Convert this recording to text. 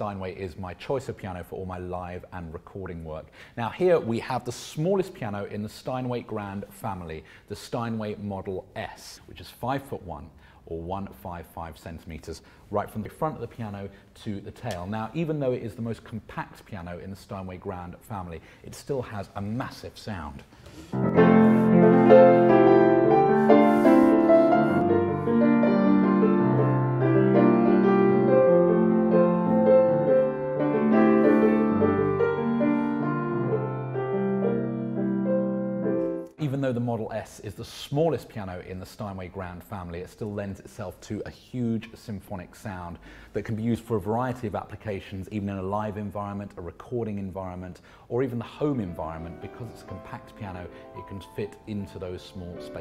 Steinway is my choice of piano for all my live and recording work. Now here we have the smallest piano in the Steinway Grand family, the Steinway Model S, which is five foot one or 155 centimeters, right from the front of the piano to the tail. Now, even though it is the most compact piano in the Steinway Grand family, it still has a massive sound. Even though the Model S is the smallest piano in the Steinway Grand family, it still lends itself to a huge symphonic sound that can be used for a variety of applications, even in a live environment, a recording environment, or even the home environment. Because it's a compact piano, it can fit into those small spaces.